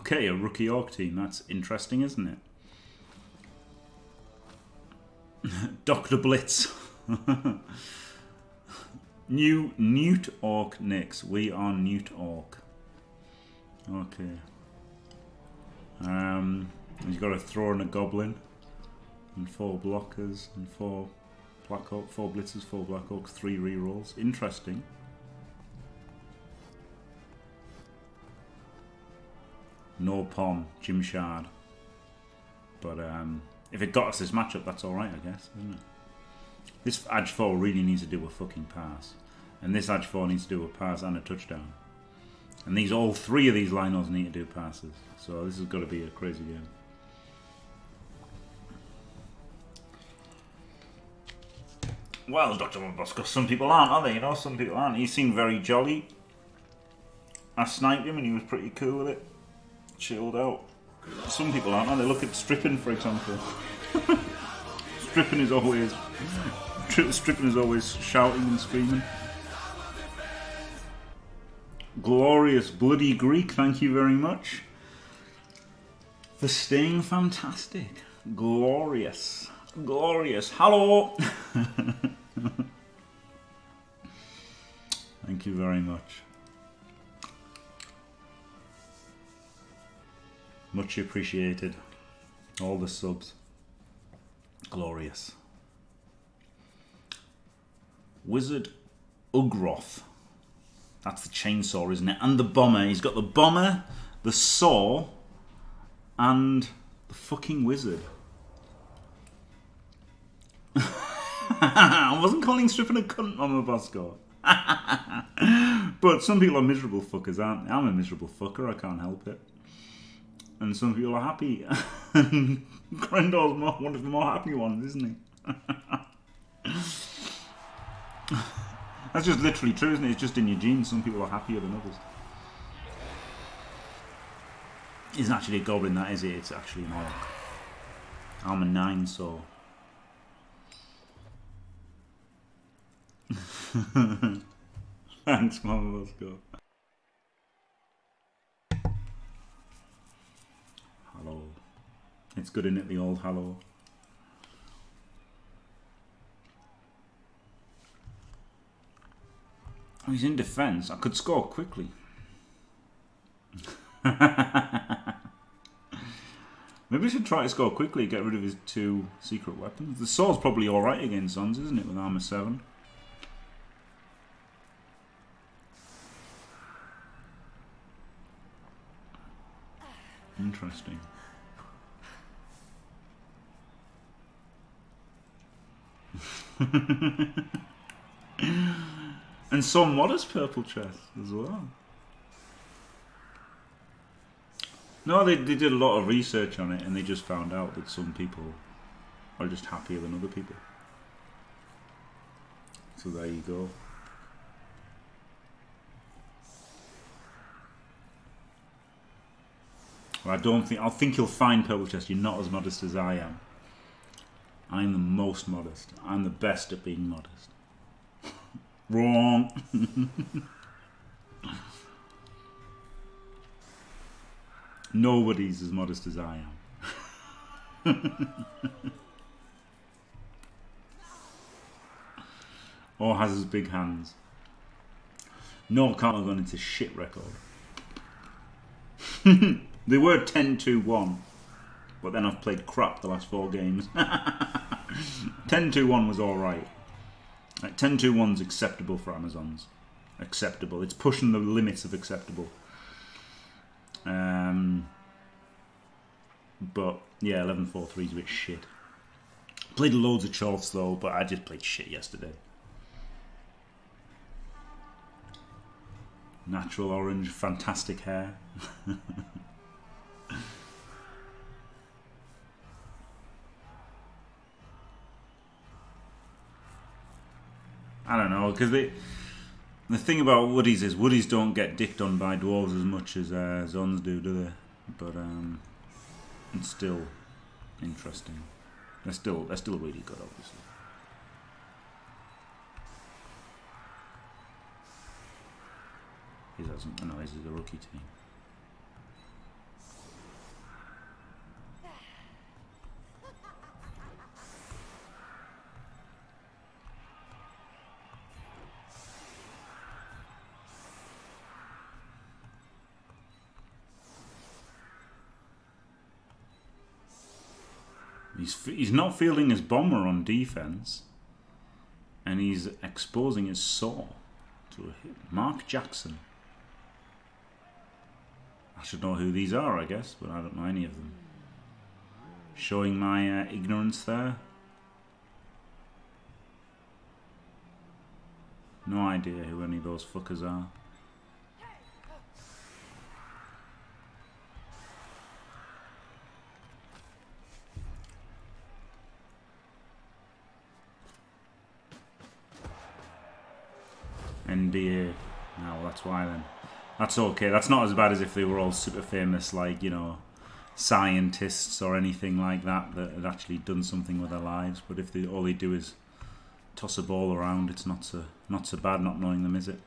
Okay, a rookie orc team. That's interesting, isn't it? Dr. Blitz. New Newt Orc Nix. We are Newt Orc. Okay. Um, you've got a throw in a goblin and four blockers and four black orc, four blitzers, four black orcs, three rerolls. Interesting. No pom, Jim Shard. But um, if it got us this matchup, that's alright, I guess, isn't it? This Edge 4 really needs to do a fucking pass. And this Edge 4 needs to do a pass and a touchdown. And these all three of these linos need to do passes. So this has got to be a crazy game. Well, Dr. Bosco, some people aren't, are they? You know, some people aren't. He seemed very jolly. I sniped him and he was pretty cool with it. Chilled out. Some people aren't, are they? Look at stripping, for example. stripping is always... Stripping is always shouting and screaming. Glorious Bloody Greek, thank you very much. The staying fantastic. Glorious. Glorious. Hello! thank you very much. Much appreciated. All the subs. Glorious. Wizard Ugroth. That's the chainsaw, isn't it? And the bomber. He's got the bomber, the saw, and the fucking wizard. I wasn't calling stripping a cunt, Mama Bosco. but some people are miserable fuckers, aren't they? I'm a miserable fucker, I can't help it. And some people are happy. and Grendor's more, one of the more happy ones, isn't he? That's just literally true, isn't it? It's just in your genes. Some people are happier than others. It's not actually a goblin, that is it. It's actually an orc. I'm a nine, so. Thanks, Mama. Let's go. It's good, in it? The old hello. Oh, he's in defense. I could score quickly. Maybe we should try to score quickly, get rid of his two secret weapons. The sword's probably alright against Zons, isn't it, with armor 7? Interesting. And some modest purple chest as well. No, they, they did a lot of research on it and they just found out that some people are just happier than other people. So there you go. Well, I don't think I think you'll find purple chest. You're not as modest as I am. I'm the most modest. I'm the best at being modest. Wrong. Nobody's as modest as I am. or has as big hands. No, have gone into shit record. they were 10-2-1, but then I've played crap the last four games. 10-2-1 was alright. Like 10 2 1's acceptable for Amazons. Acceptable. It's pushing the limits of acceptable. Um, but yeah, 11 4 3 is a bit shit. Played loads of Chorfs though, but I just played shit yesterday. Natural orange, fantastic hair. I don't know because the the thing about woodies is woodies don't get dicked on by dwarves as much as uh, zons do, do they? But um, it's still interesting. They're still they're still really good, obviously. He doesn't. No, is a rookie team. He's, he's not fielding his bomber on defense. And he's exposing his saw to a hit. Mark Jackson. I should know who these are, I guess, but I don't know any of them. Showing my uh, ignorance there. No idea who any of those fuckers are. NDA. No, well, that's why then. That's okay. That's not as bad as if they were all super famous, like, you know, scientists or anything like that that had actually done something with their lives. But if they, all they do is toss a ball around, it's not so, not so bad not knowing them, is it?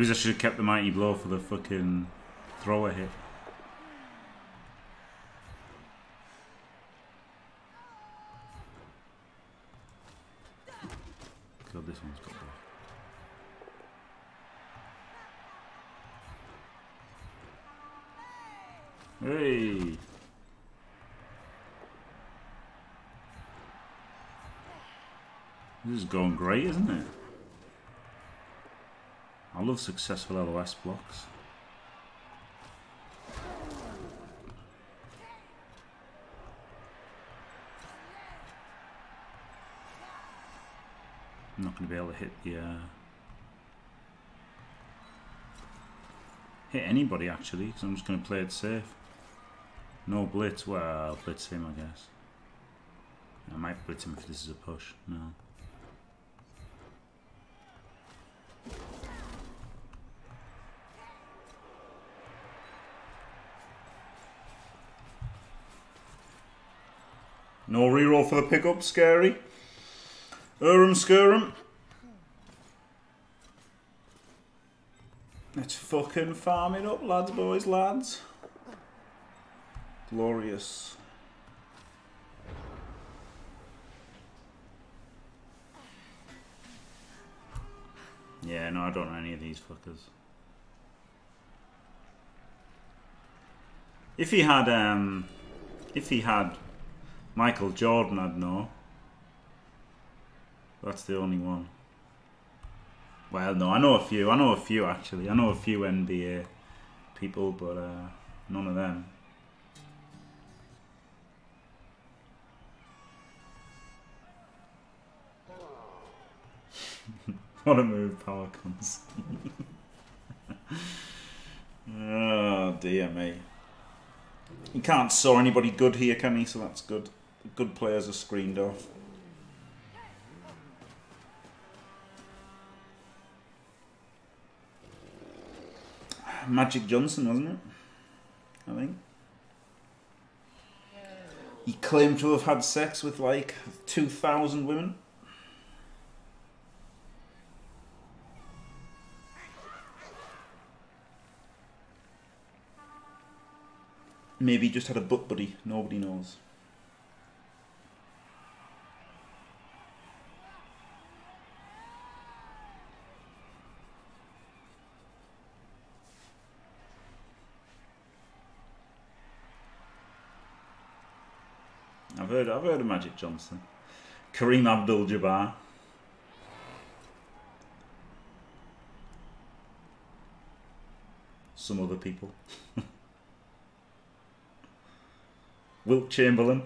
Maybe I should have kept the mighty blow for the fucking thrower hit. God, this one's got Hey! This is going great, isn't it? Love successful LOS blocks. I'm not going to be able to hit the... Uh, hit anybody actually, because I'm just going to play it safe. No blitz, well, I'll blitz him I guess. I might blitz him if this is a push, no. No reroll for the pickup, scary. Urum Skurum. Let's fucking farm it up, lads, boys, lads. Glorious. Yeah, no, I don't know any of these fuckers. If he had, um, if he had Michael Jordan, I'd know. That's the only one. Well, no, I know a few. I know a few, actually. I know a few NBA people, but uh, none of them. what a move, power comes. oh, dear me. You can't saw anybody good here, can he? So that's good good players are screened off. Magic Johnson, wasn't it? I think. He claimed to have had sex with like 2,000 women. Maybe he just had a butt buddy, nobody knows. I've heard of Magic Johnson. Kareem Abdul Jabbar. Some other people. Wilt Chamberlain.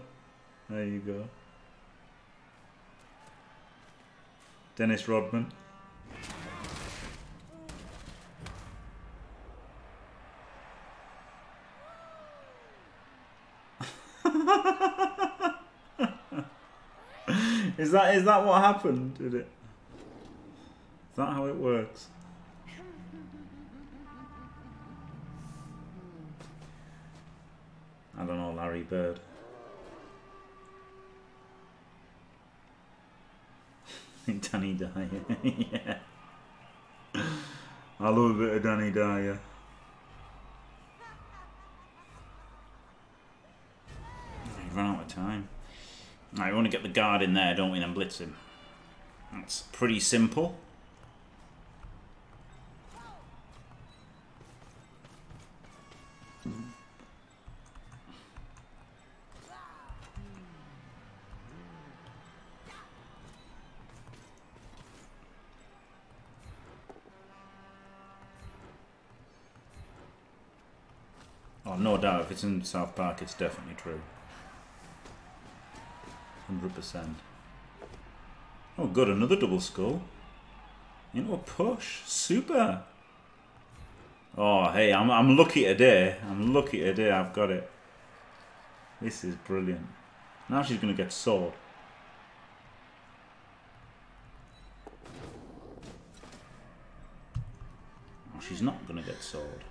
There you go. Dennis Rodman. Is that is that what happened? Did it? Is that how it works? I don't know, Larry Bird. Danny Dyer, yeah. I love a bit of Danny Dyer. Want to get the guard in there, don't we, then blitz him. That's pretty simple. Oh, no doubt. If it's in South Park, it's definitely true. 100%. Oh, good. Another double skull. You know, a push. Super. Oh, hey, I'm, I'm lucky today. I'm lucky today I've got it. This is brilliant. Now she's going to get sword. Oh, she's not going to get sword.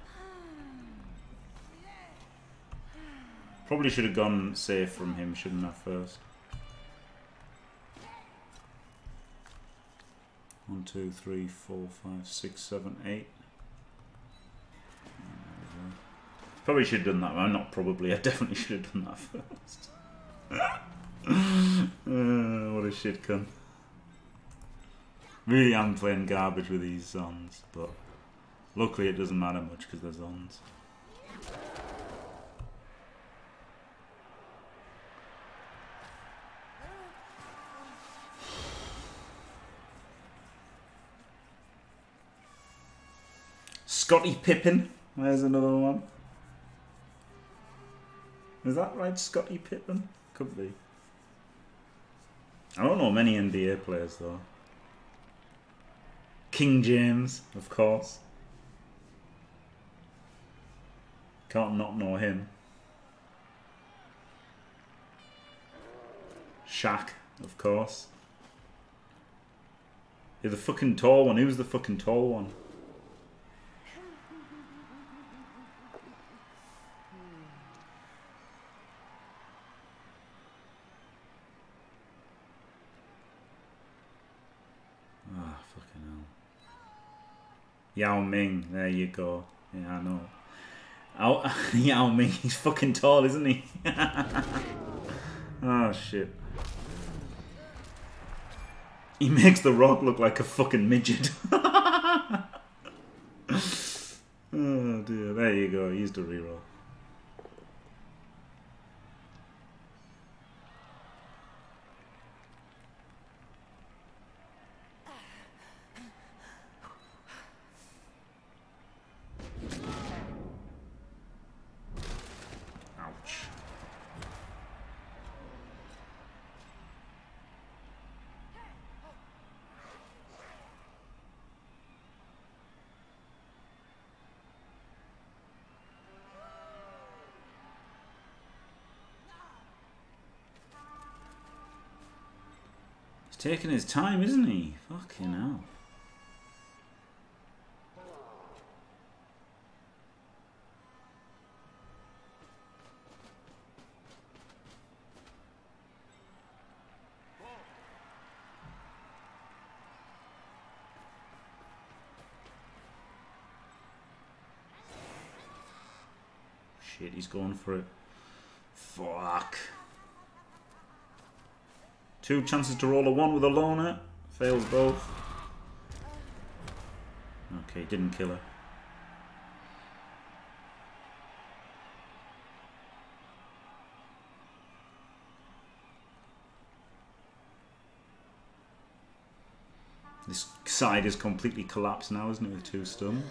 Probably should have gone safe from him, shouldn't I, first? One, two, three, four, five, six, seven, eight. Probably should have done that. Well, not probably. I definitely should have done that first. uh, what a shit cunt. Really am playing garbage with these Zons, but luckily it doesn't matter much because they're Zons. Scottie Pippen. There's another one. Is that right, Scottie Pippen? Could be. I don't know many NBA players though. King James, of course. Can't not know him. Shaq, of course. You're the fucking tall one. Who's the fucking tall one? Yao Ming, there you go. Yeah, I know. Oh, Yao Ming, he's fucking tall, isn't he? oh, shit. He makes The Rock look like a fucking midget. oh, dear. There you go. Used a reroll. Taking his time, isn't he? Fucking hell. Shit, he's going for it. Fuck. Two chances to roll a one with a loner. Fails both. Okay, didn't kill her. This side is completely collapsed now, isn't it, with two stuns?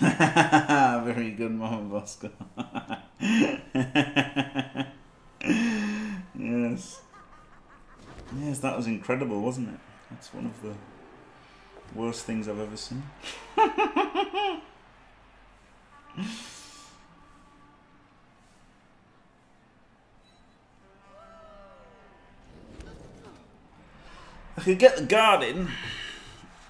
Very good, Yes. Yes, that was incredible, wasn't it? That's one of the worst things I've ever seen. I could get the guard in,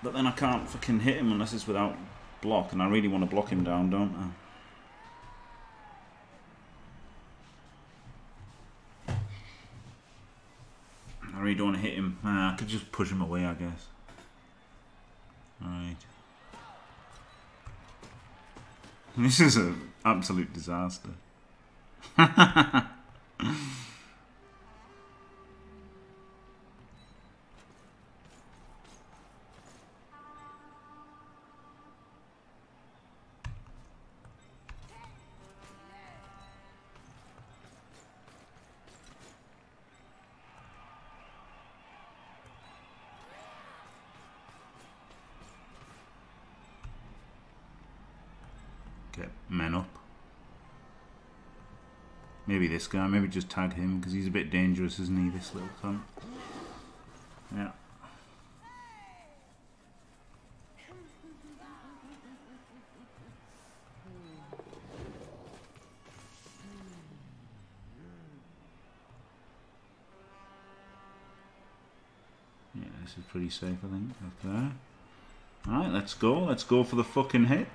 but then I can't fucking hit him unless it's without block, and I really want to block him down, don't I? really don't want to hit him. Ah, I could just push him away, I guess. Alright. This is an absolute disaster. guy, maybe just tag him because he's a bit dangerous, isn't he, this little cunt? Yeah. Yeah, this is pretty safe, I think. Okay. Alright, let's go. Let's go for the fucking hit.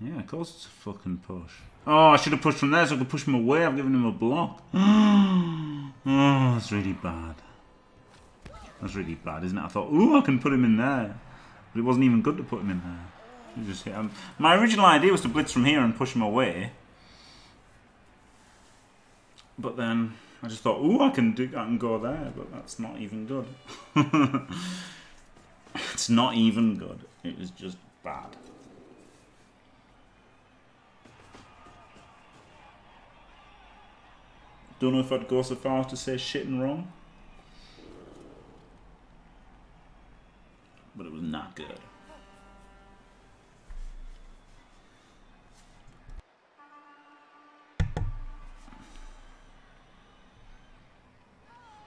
Yeah, of course it's a fucking push. Oh, I should have pushed from there so I could push him away. I've given him a block. oh, that's really bad. That's really bad, isn't it? I thought, ooh, I can put him in there. But it wasn't even good to put him in there. Just hit him. Um, my original idea was to blitz from here and push him away. But then I just thought, ooh, I can do, I can go there, but that's not even good. it's not even good. It was just bad. Don't know if I'd go so far as to say shit and wrong. But it was not good.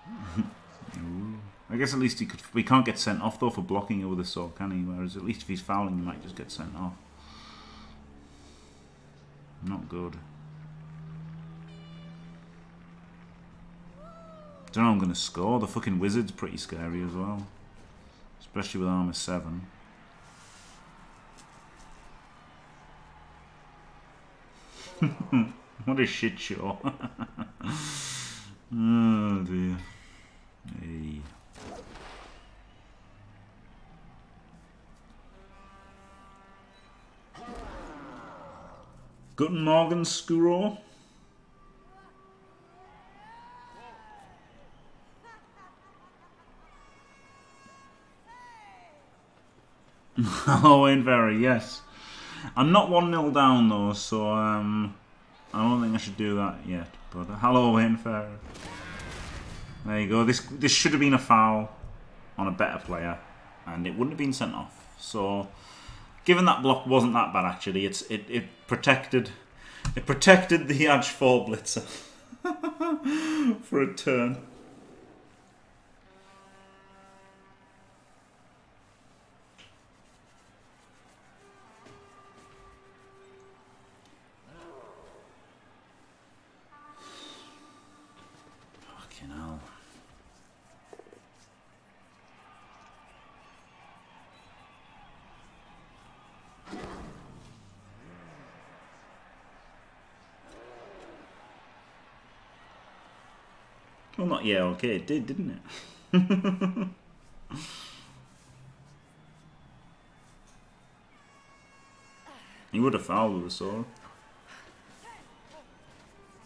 I guess at least he could. We can't get sent off though for blocking it with a sword, can he? Whereas at least if he's fouling, he might just get sent off. Not good. Don't know I'm going to score. The fucking wizard's pretty scary as well. Especially with armor 7. what a shit show. oh dear. Hey. Guten Morgen, Skuro. oh, Wayne Ferry, yes. I'm not 1 0 down though, so um, I don't think I should do that yet. But hello, Wayne There you go. This this should have been a foul on a better player, and it wouldn't have been sent off. So, given that block wasn't that bad actually, it's it, it protected it protected the edge four blitzer for a turn. Not yeah, okay, it did, didn't it? he would have fouled with the sword.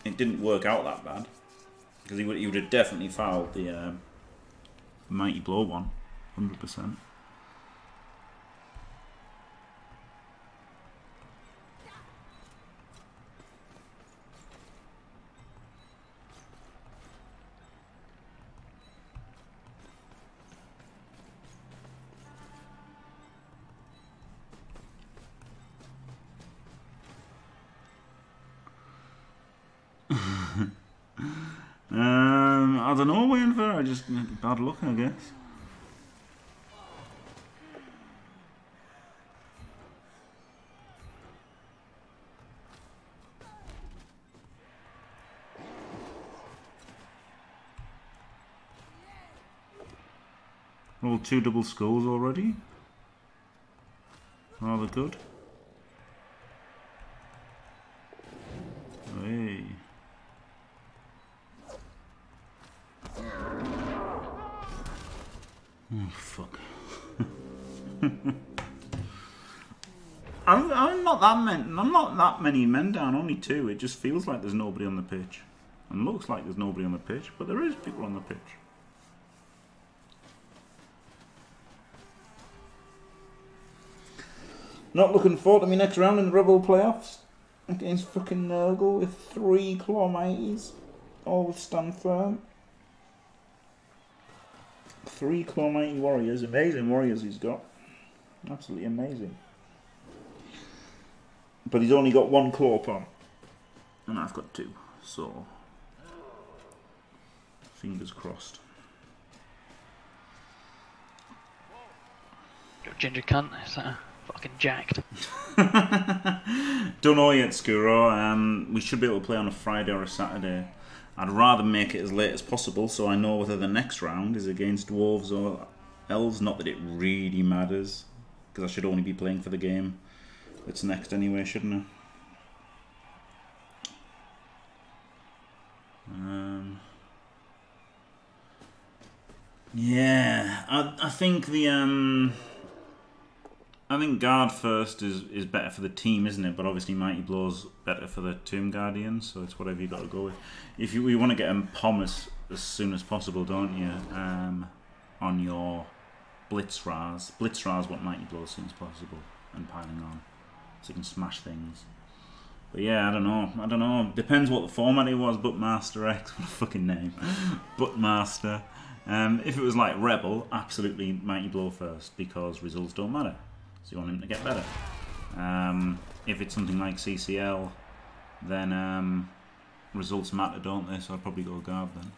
It didn't work out that bad. Because he would, he would have definitely fouled the um, Mighty Blow one. 100%. Um, I don't know, Wayne Fair. I just bad luck, I guess. Roll two double skulls already. Rather good. Oh, fuck. I'm, I'm not that. I'm not that many men down. Only two. It just feels like there's nobody on the pitch, and looks like there's nobody on the pitch, but there is people on the pitch. Not looking forward to my next round in the Rebel playoffs against fucking Nurgle with three claw mighties. All with stand firm. Three claw mighty warriors. Amazing warriors he's got. Absolutely amazing. But he's only got one claw palm. And I've got two. So fingers crossed. Your ginger cunt. Is that fucking jacked? Don't know yet, Skuro. Um, we should be able to play on a Friday or a Saturday. I'd rather make it as late as possible so I know whether the next round is against Dwarves or Elves. Not that it really matters, because I should only be playing for the game that's next anyway, shouldn't it? Um, yeah, I, I think the... Um, I think guard first is, is better for the team, isn't it? But obviously Mighty Blow's better for the Tomb Guardians, so it's whatever you got to go with. If you, you want to get a POM as, soon as possible, don't you? Um, on your Blitz Raz. Blitz Raz what Mighty Blow as soon as possible and piling on. So you can smash things. But yeah, I don't know. I don't know. Depends what the format it was. Buttmaster X, what a fucking name. Buttmaster. Um, if it was like Rebel, absolutely Mighty Blow first because results don't matter. So you want him to get better. Um, if it's something like CCL, then um, results matter, don't they? So I'd probably go guard then.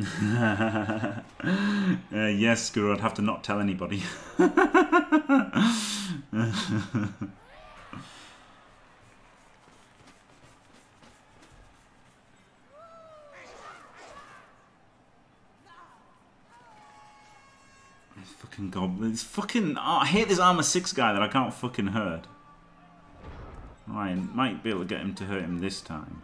uh, yes, Guru, I'd have to not tell anybody. fucking goblins. Fucking. Oh, I hate this armor 6 guy that I can't fucking hurt. I might be able to get him to hurt him this time.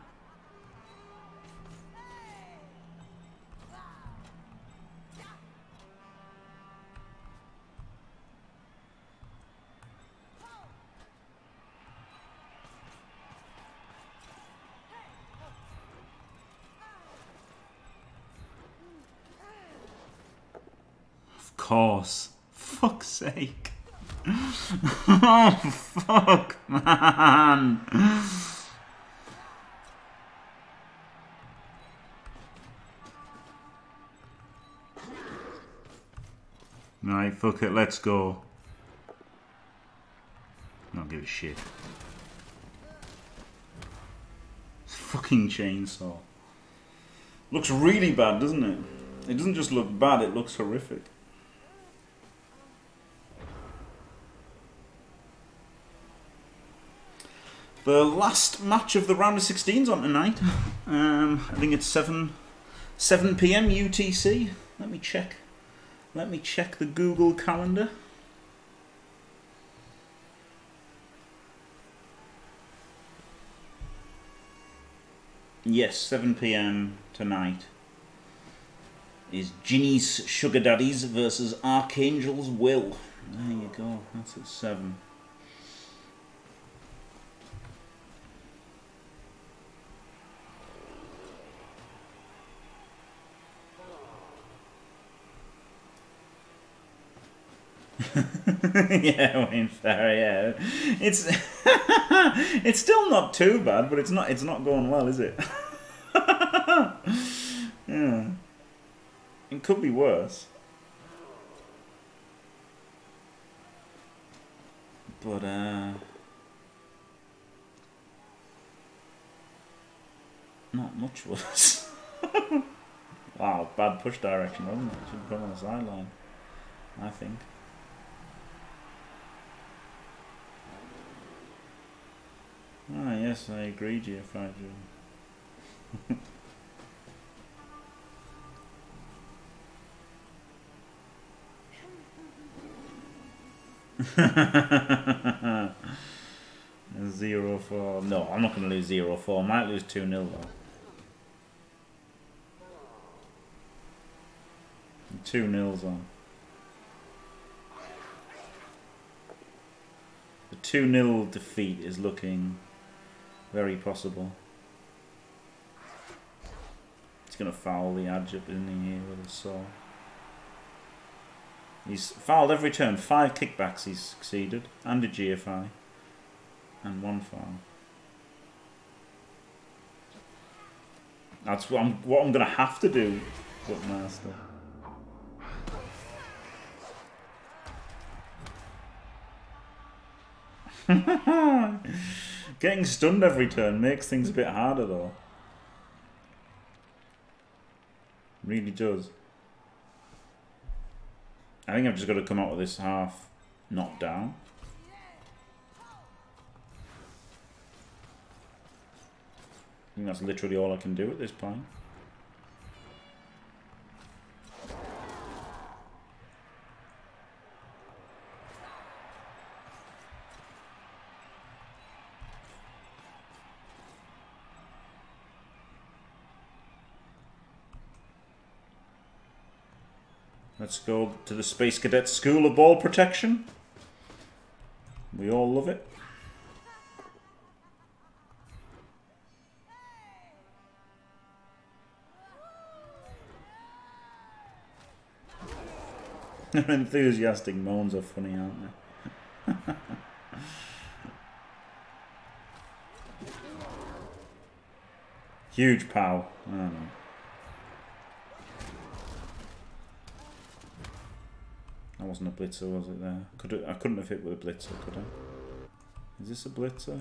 Course. Fuck's sake. oh, fuck, man. Right, fuck it, let's go. Not give a shit. Fucking chainsaw. Looks really bad, doesn't it? It doesn't just look bad, it looks horrific. The last match of the round of 16s on tonight. Um, I think it's 7 7 p.m. UTC. Let me check. Let me check the Google calendar. Yes, 7 p.m. tonight is Ginny's Sugar Daddies versus Archangel's Will. There you go. That's at 7. yeah, Wayne Farrer. Yeah, it's it's still not too bad, but it's not it's not going well, is it? yeah, it could be worse. But uh, not much worse. wow, bad push direction, wasn't it? Should have gone on the sideline. I think. Ah, yes, I agree, Joe. Zero four. No, I'm not going to lose zero four. I might lose two 0 though. Two nils on. The two 0 defeat is looking very possible. He's going to foul the edge up, isn't he, here with his saw. He's fouled every turn. Five kickbacks he's succeeded. And a GFI. And one foul. That's what I'm, what I'm going to have to do, Master. Getting stunned every turn makes things a bit harder though. Really does. I think I've just got to come out with this half knocked down. I think that's literally all I can do at this point. Let's go to the Space Cadet School of Ball Protection. We all love it. Enthusiastic moans are funny, aren't they? Huge pow. I don't know. That wasn't a blitzer, was it there? Could it, I couldn't have hit with a blitzer, could I? Is this a blitzer?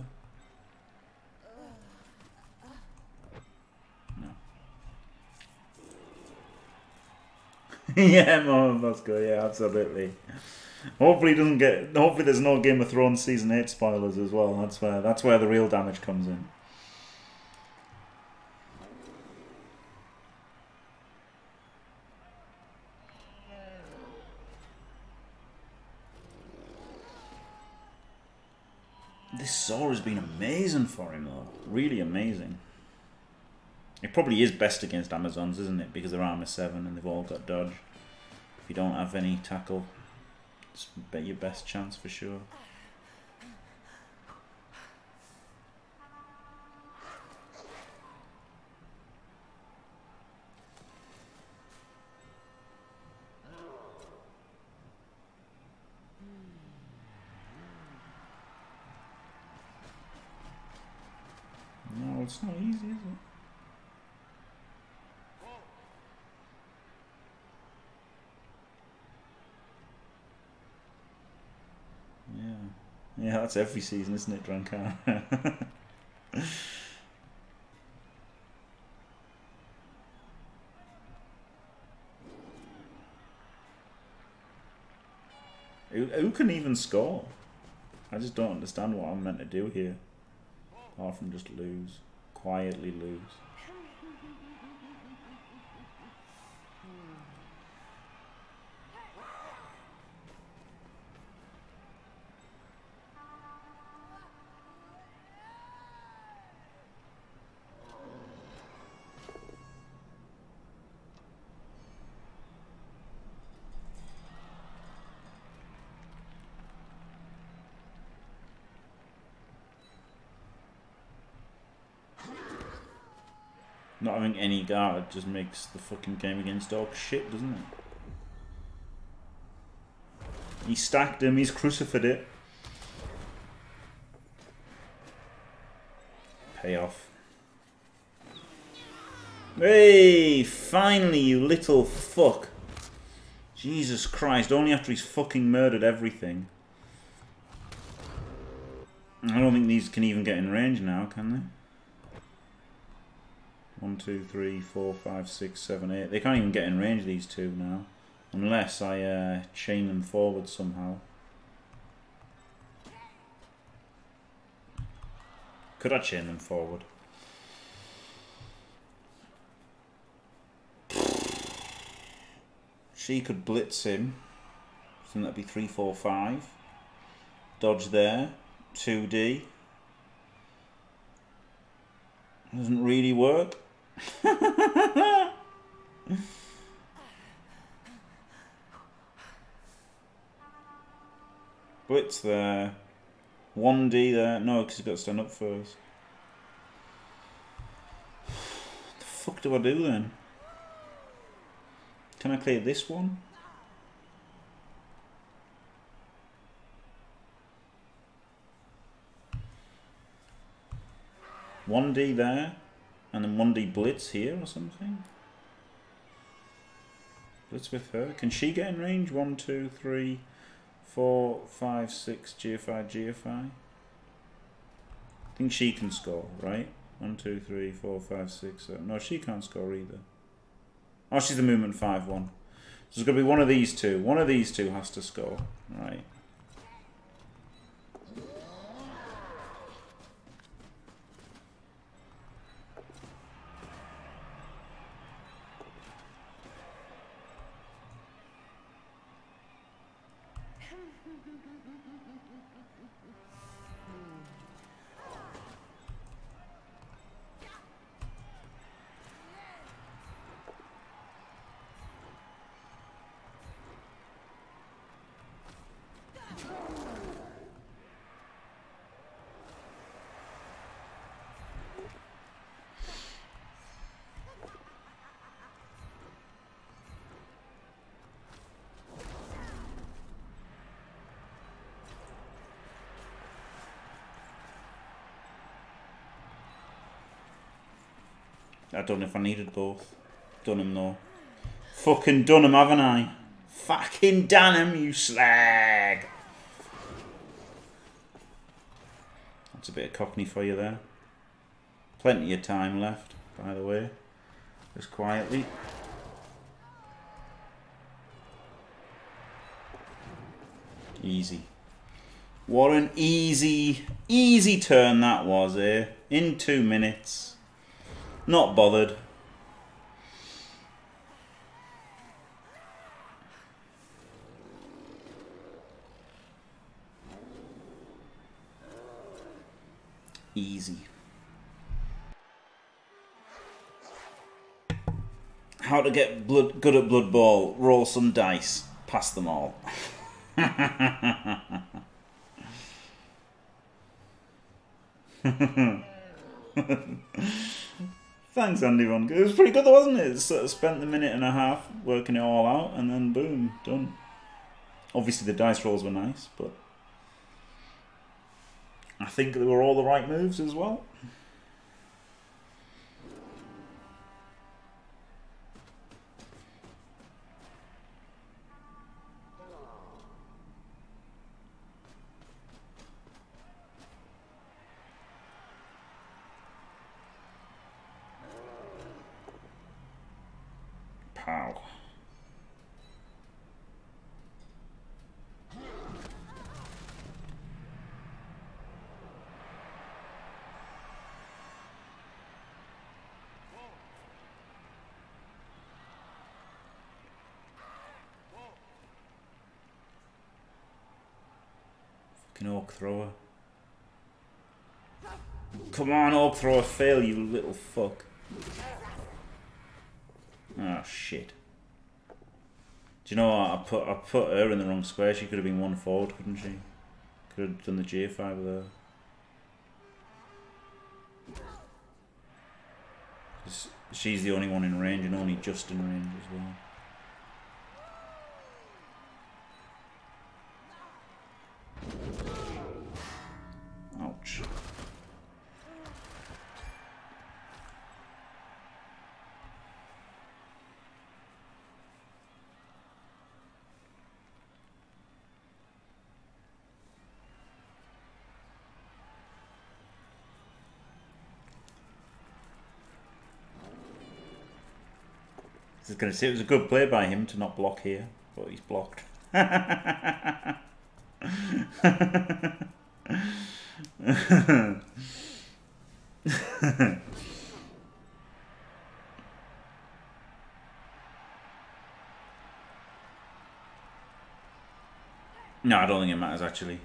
No. yeah, Mom, that's good. Yeah, absolutely. Hopefully, he doesn't get. Hopefully, there's no Game of Thrones season eight spoilers as well. That's where that's where the real damage comes in. This saw has been amazing for him, though. Really amazing. It probably is best against Amazons, isn't it? Because they're armor 7 and they've all got dodge. If you don't have any tackle, it's bet your best chance for sure. It's not easy, is it? Yeah. Yeah, that's every season, isn't it, Drunkard? who, who can even score? I just don't understand what I'm meant to do here. Apart from just lose quietly lose. Having any guard just makes the fucking game against dog shit, doesn't it? He stacked him, he's crucified it. Payoff. Hey, finally, you little fuck. Jesus Christ, only after he's fucking murdered everything. I don't think these can even get in range now, can they? One, two, three, four, five, six, seven, eight. They can't even get in range, these two now. Unless I uh, chain them forward somehow. Could I chain them forward? She could blitz him. So that'd be three, four, five. Dodge there. 2D. Doesn't really work. Blitz there. 1D there. No, because you've got to stand up first. What the fuck do I do then? Can I clear this one? One D there, and then one D blitz here or something. Blitz with her. Can she get in range? One, two, three, four, five, six. GFI, GFI. I think she can score, right? One, two, three, four, five, six. Seven. No, she can't score either. Oh, she's the movement five one. So it's going to be one of these two. One of these two has to score, right? Don't know if I needed both. Done him though. Fucking done him, haven't I? Fucking done him, you slag! That's a bit of cockney for you there. Plenty of time left, by the way. Just quietly. Easy. What an easy, easy turn that was, eh? In two minutes. Not bothered. Easy. How to get blood, good at Blood Bowl. Roll some dice. Pass them all. Thanks, Andy Von. It was pretty good, though, wasn't it? Sort of spent the minute and a half working it all out, and then boom, done. Obviously, the dice rolls were nice, but I think they were all the right moves as well. Orc thrower. Come on, orc thrower, fail, you little fuck. Oh shit. Do you know what? I put I put her in the wrong square. She could have been one forward, couldn't she? Could have done the J5 with her. She's the only one in range and only just in range as well. I was going to say it was a good play by him to not block here, but he's blocked. no, I don't think it matters actually.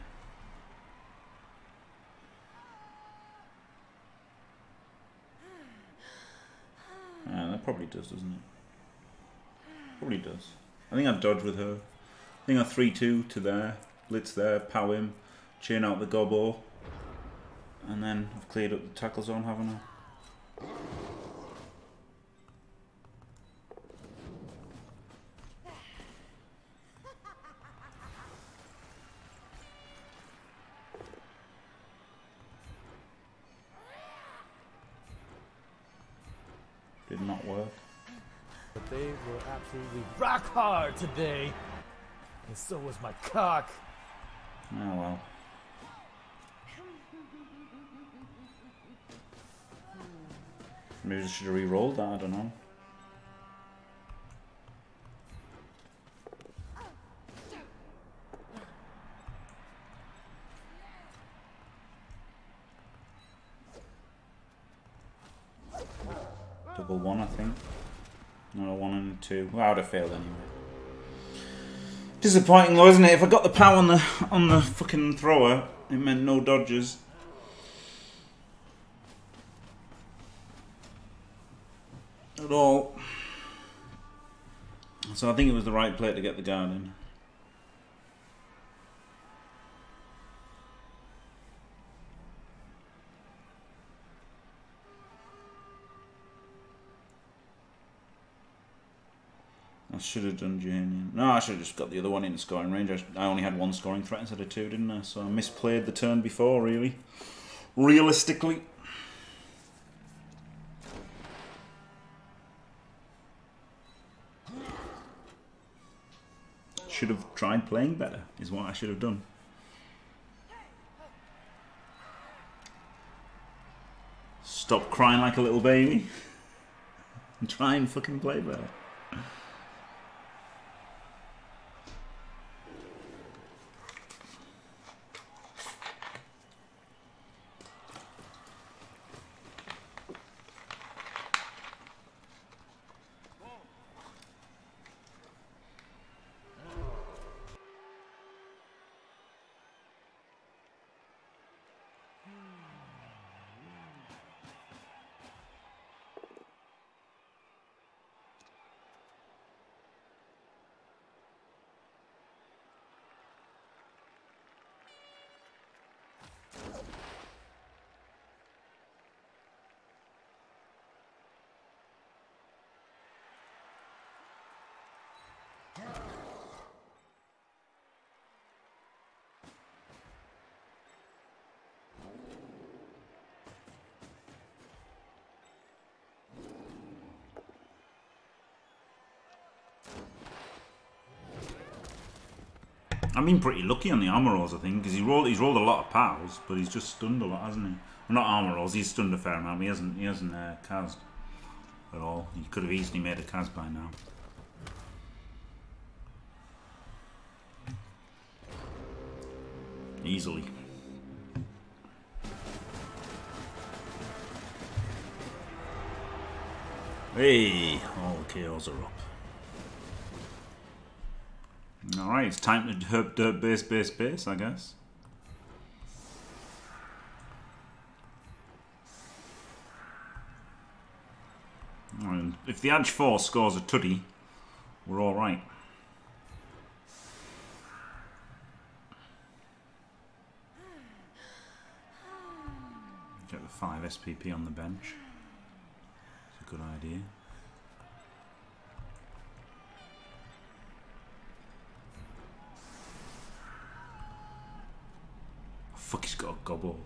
Uh, that probably does, doesn't it? Probably does. I think I'd dodge with her. I think I 3-2 to there, blitz there, pow him, chain out the gobbo, and then I've cleared up the tackle zone, haven't I? Did not work. But they were hard today. And so was my cock. Oh well. Maybe I should have re-rolled that, I don't know. Double one, I think. No, one and a two. Well, I would have failed anyway. Disappointing though, isn't it? If I got the power on the on the fucking thrower, it meant no dodges. At all. So I think it was the right play to get the guard in. Should have done Janian. No, I should have just got the other one in scoring range. I, I only had one scoring threat instead of two, didn't I? So I misplayed the turn before, really. Realistically. Should have tried playing better, is what I should have done. Stop crying like a little baby. and try and fucking play better. I've been pretty lucky on the armor rolls, I think, because he rolled he's rolled a lot of pals, but he's just stunned a lot, hasn't he? Well, not armor rolls, he's stunned a fair amount. He hasn't he hasn't uh, cast at all. He could have easily made a cast by now. Easily. Hey, all the KOs are up. Alright, it's time to herb dirt base base base, I guess. And if the Edge 4 scores a tutty, we're alright. Get the 5 SPP on the bench. It's a good idea. Fuck, he's got a gobble.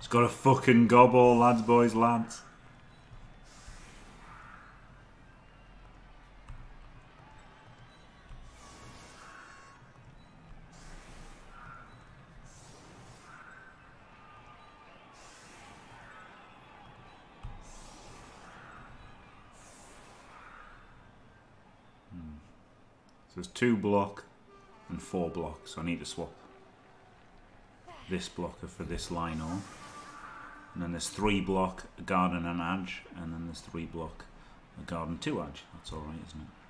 He's got a fucking gobble, lads, boys, lads. Hmm. So there's two block and four block, so I need to swap this blocker for this line on. And then there's three block, a guard and an edge, and then there's three block, a guard and two edge. That's alright, isn't it?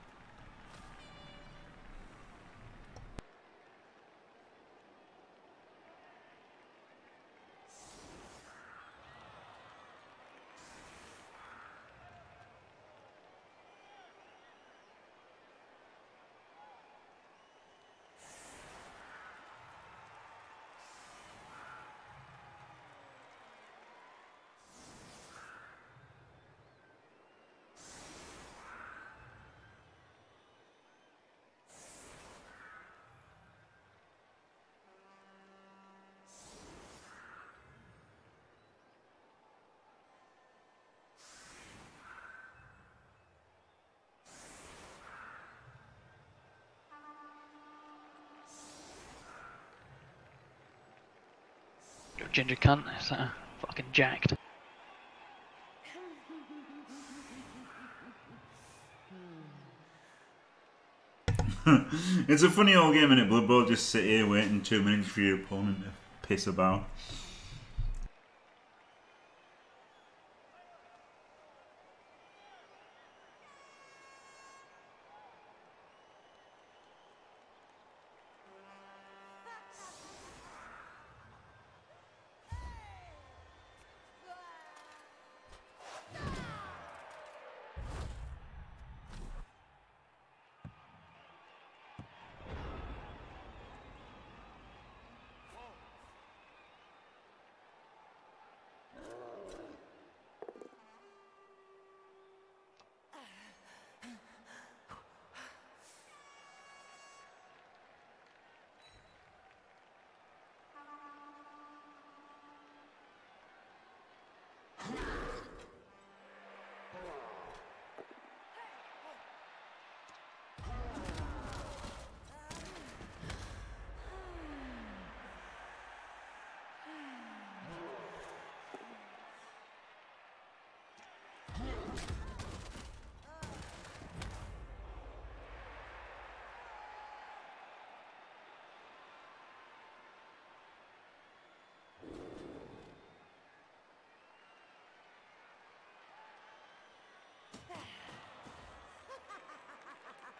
Ginger cunt. It's uh, fucking jacked. it's a funny old game, innit? Blood Bowl just sit here waiting two minutes for your opponent to piss about.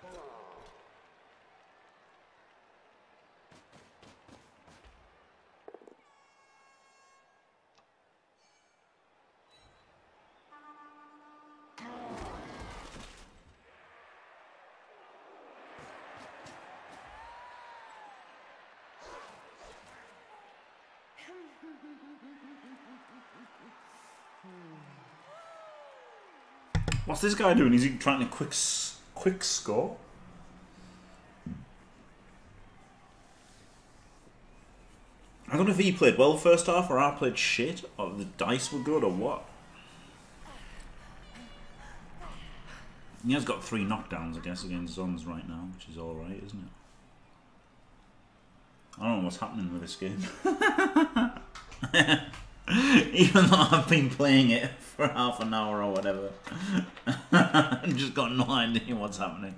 Oh. What's this guy doing? Is he trying to quick quick score? I don't know if he played well first half or I played shit or the dice were good or what. He has got three knockdowns, I guess, against Zons right now, which is alright, isn't it? I don't know what's happening with this game. Even though I've been playing it for half an hour or whatever, I've just got no idea what's happening.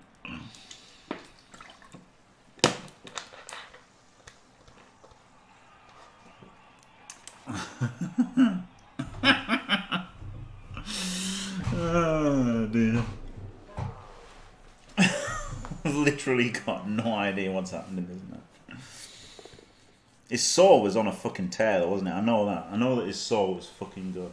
oh dear. I've literally got no idea what's happening, isn't it? His soul was on a fucking tear, though, wasn't it? I know that. I know that his soul was fucking good.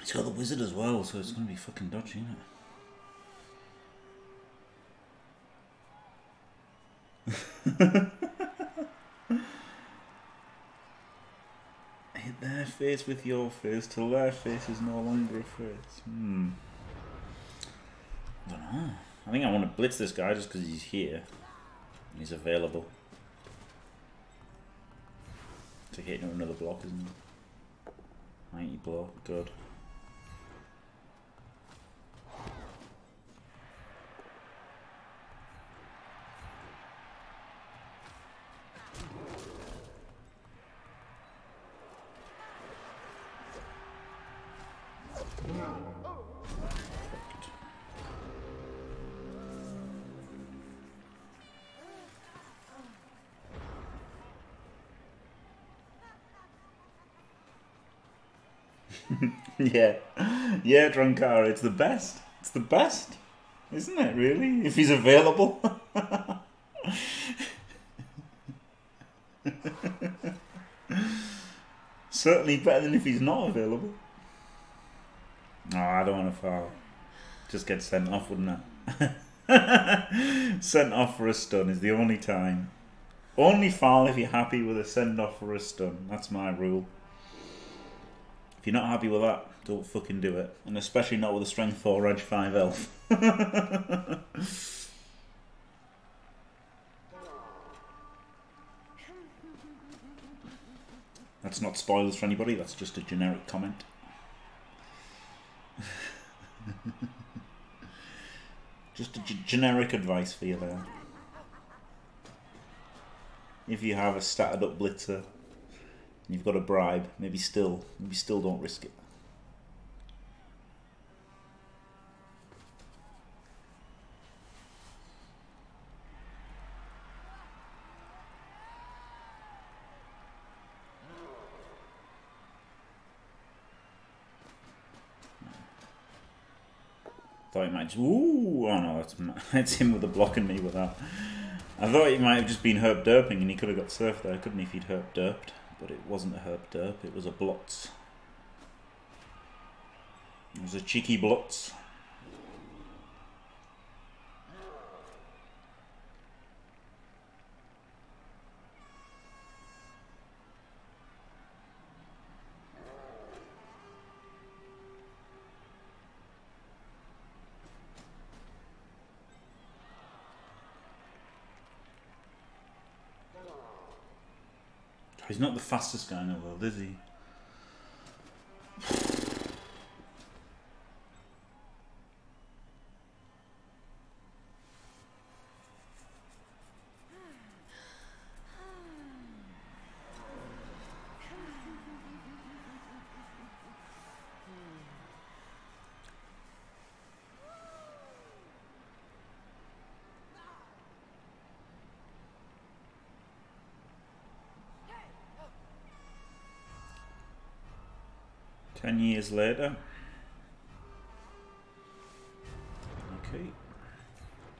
He's got the wizard as well, so it's gonna be fucking dodgy, isn't it? Hit their face with your face till their face is no longer a face. Hmm. I don't know. I think I want to blitz this guy just because he's here. He's available. To hit another block, isn't it? 90 block, good. yeah. Yeah, Drunkara, it's the best. It's the best. Isn't it, really? If he's available. Certainly better than if he's not available. No, I don't want to foul. Just get sent off, wouldn't I? sent off for a stun is the only time. Only foul if you're happy with a send off for a stun. That's my rule. If you're not happy with that, don't fucking do it. And especially not with a strength 4 Reg 5 elf. that's not spoilers for anybody, that's just a generic comment. Just a generic advice for you there. If you have a started up blitzer, and you've got a bribe, maybe still, maybe still don't risk it. Thought he might just. Ooh! Oh no, that's, that's him with the blocking me with that. I thought he might have just been herp derping and he could have got surf there, couldn't he, if he'd herp derped? But it wasn't a herp derp, it was a blotz. It was a cheeky blotz. He's not the fastest guy in the world, is he? Ten years later. Okay.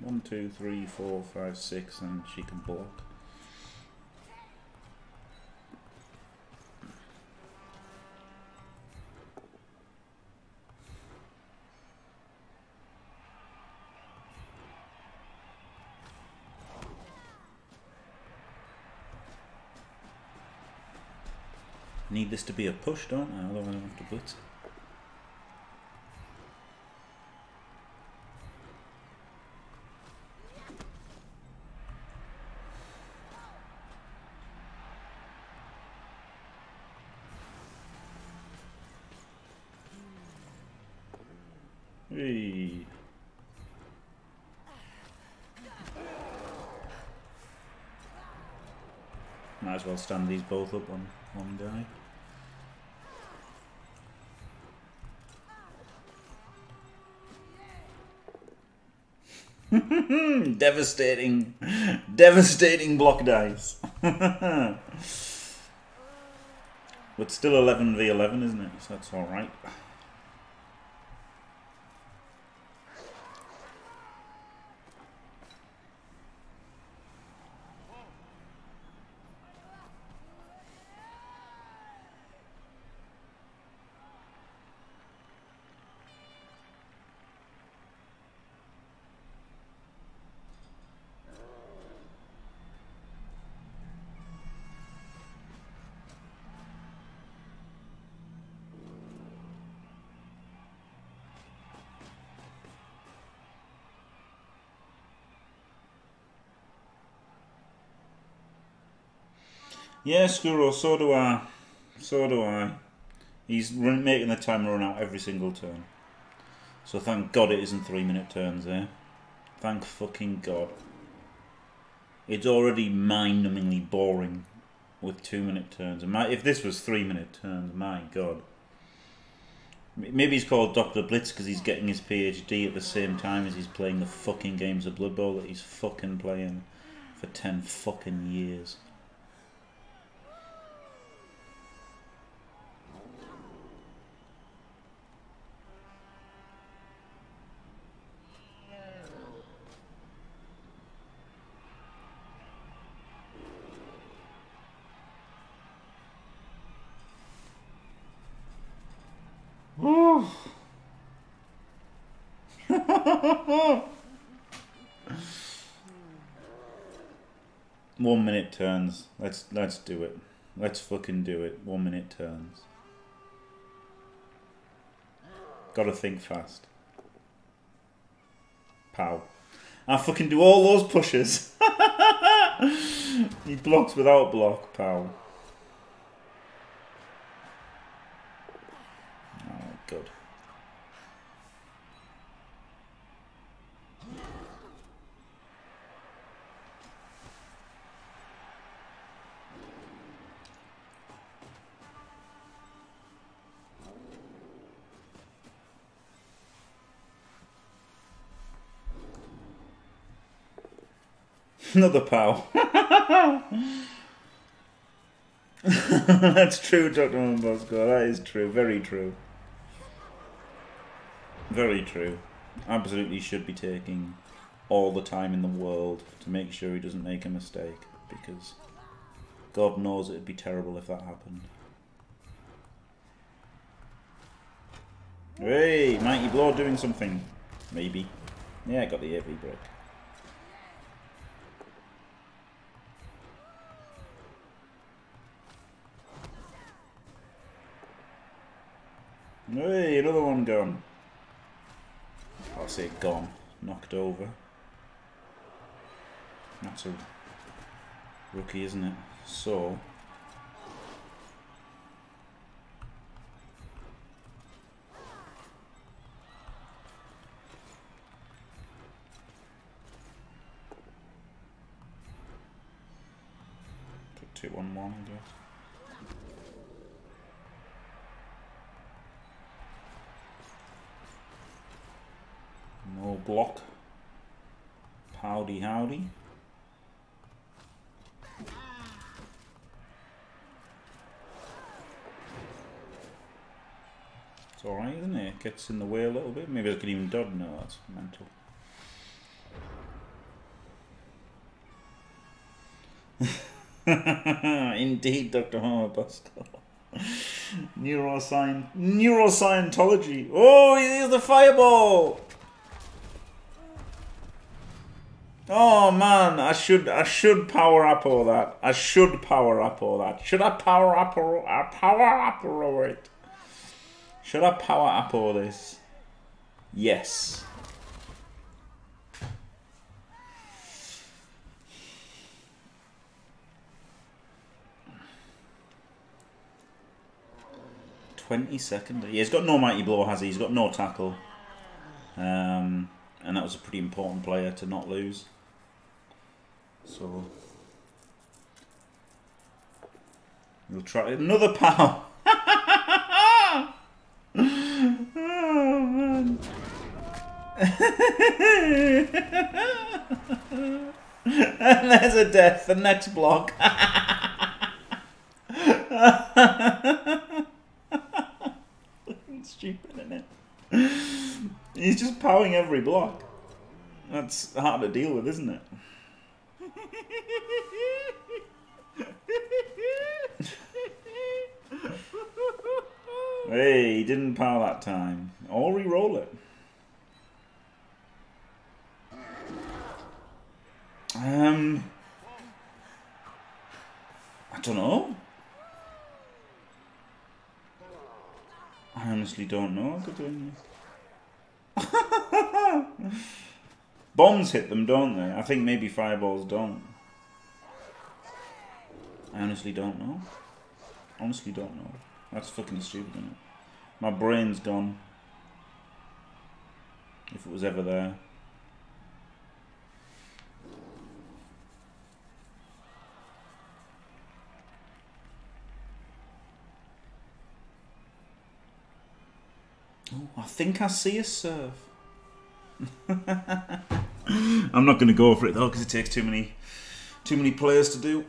One, two, three, four, five, six, and she can block. This to be a push, don't I? Otherwise I don't have to blitz it. Hey. Might as well stand these both up on one guy. devastating, devastating block dice. but still 11v11, isn't it? So that's alright. Yeah, Skuro, so do I. So do I. He's run, making the time run out every single turn. So thank God it isn't three minute turns there. Thank fucking God. It's already mind numbingly boring with two minute turns. And my, if this was three minute turns, my God. Maybe he's called Dr. Blitz because he's getting his PhD at the same time as he's playing the fucking games of Blood Bowl that he's fucking playing for 10 fucking years. One minute turns. Let's let's do it. Let's fucking do it. One minute turns. Gotta think fast. Pow. I fucking do all those pushes. he blocks without block, pow. Oh, good. Another pow. That's true, Dr. Bosco. That is true. Very true. Very true. Absolutely should be taking all the time in the world to make sure he doesn't make a mistake because God knows it'd be terrible if that happened. Hey, Mighty Blow doing something. Maybe. Yeah, I got the AV break. Hey, another one gone. I'll say gone. Knocked over. That's a rookie, isn't it? So... Two on one, I guess. No block. Howdy, howdy. It's alright, isn't it? Gets in the way a little bit. Maybe I could even dodge. No, that's mental. Indeed, Dr. Homer Pascal. Neuroscience, neuroscientology. Oh, here's the fireball. Oh man, I should I should power up all that. I should power up all that. Should I power up or I power up all it? Should I power up all this? Yes. Twenty second. Yeah, he's got no mighty blow, has he? He's got no tackle. Um, and that was a pretty important player to not lose. So we'll try another pow. oh man. and there's a death, the next block. Stupid, isn't it? He's just powering every block. That's hard to deal with, isn't it? Hey, he didn't power that time. Or re-roll it. Um, I don't know. I honestly don't know what they're doing. Bombs hit them, don't they? I think maybe fireballs don't. I honestly don't know. Honestly don't know. That's fucking stupid, isn't it? My brain's gone. If it was ever there. Oh, I think I see a surf. I'm not going to go for it though because it takes too many, too many players to do.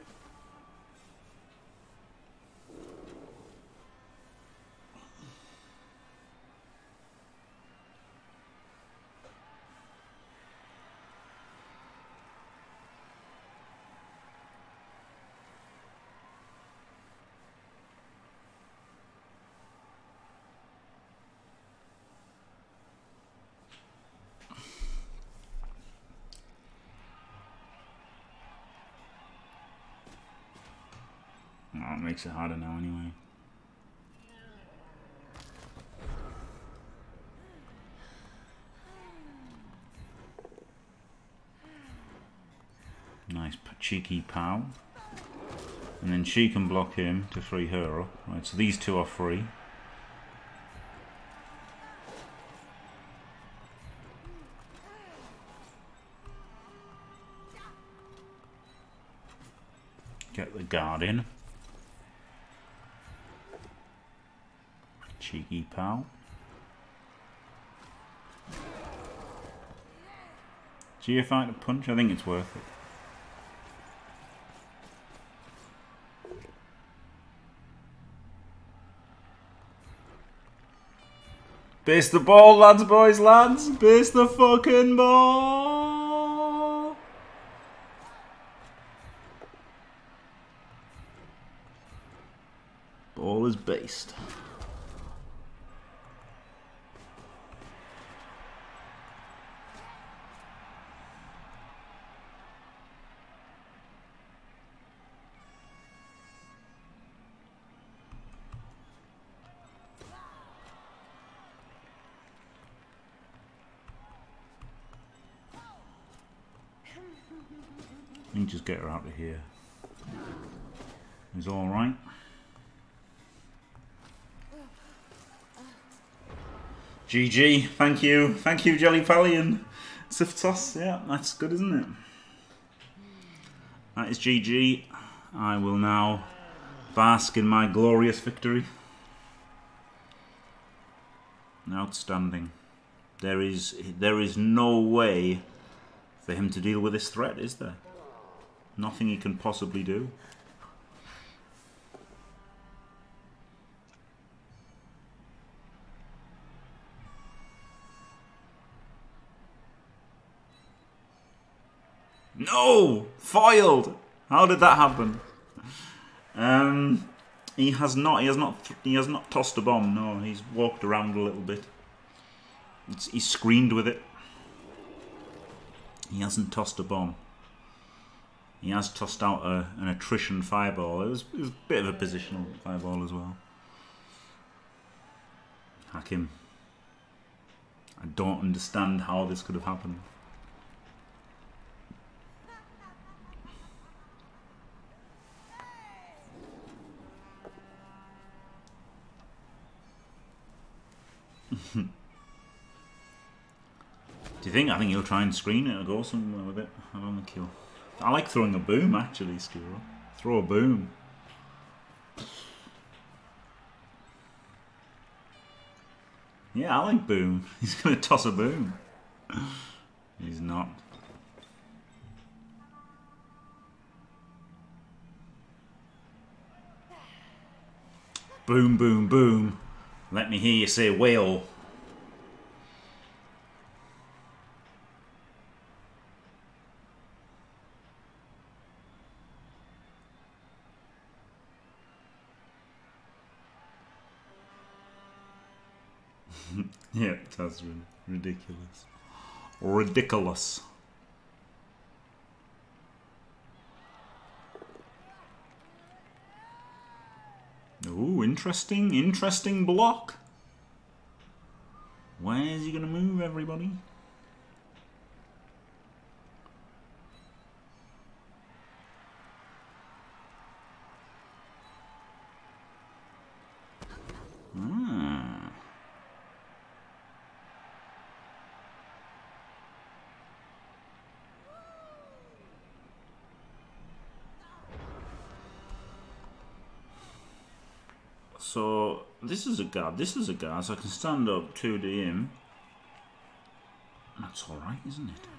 Oh, it makes it harder now anyway. Nice cheeky pow. And then she can block him to free her up. Right, so these two are free. Get the guard in. Cheeky pal. Geofighter punch, I think it's worth it. Base the ball, lads, boys, lads. Base the fucking ball. Ball is based. Get her out of here. here. Is all right. GG, thank you, thank you, Jelly Pallion. Siftos, yeah, that's good, isn't it? That is GG. I will now bask in my glorious victory. Outstanding. There is there is no way for him to deal with this threat, is there? Nothing he can possibly do. No! Foiled! How did that happen? Um, he has not. He has not. He has not tossed a bomb. No, he's walked around a little bit. It's, he's screened with it. He hasn't tossed a bomb. He has tossed out a, an attrition fireball. It was, it was a bit of a positional fireball as well. Hack him. I don't understand how this could have happened. Do you think? I think he'll try and screen it or go somewhere with it. I don't think he'll. I like throwing a boom actually, Skiro. Throw a boom. Yeah, I like boom. He's gonna toss a boom. He's not. Boom, boom, boom. Let me hear you say whale. Yeah, that's ridiculous. Ridiculous. Ooh, interesting, interesting block. Where is he going to move, everybody? So this is a guard. This is a guard, so I can stand up two to him. That's all right, isn't it?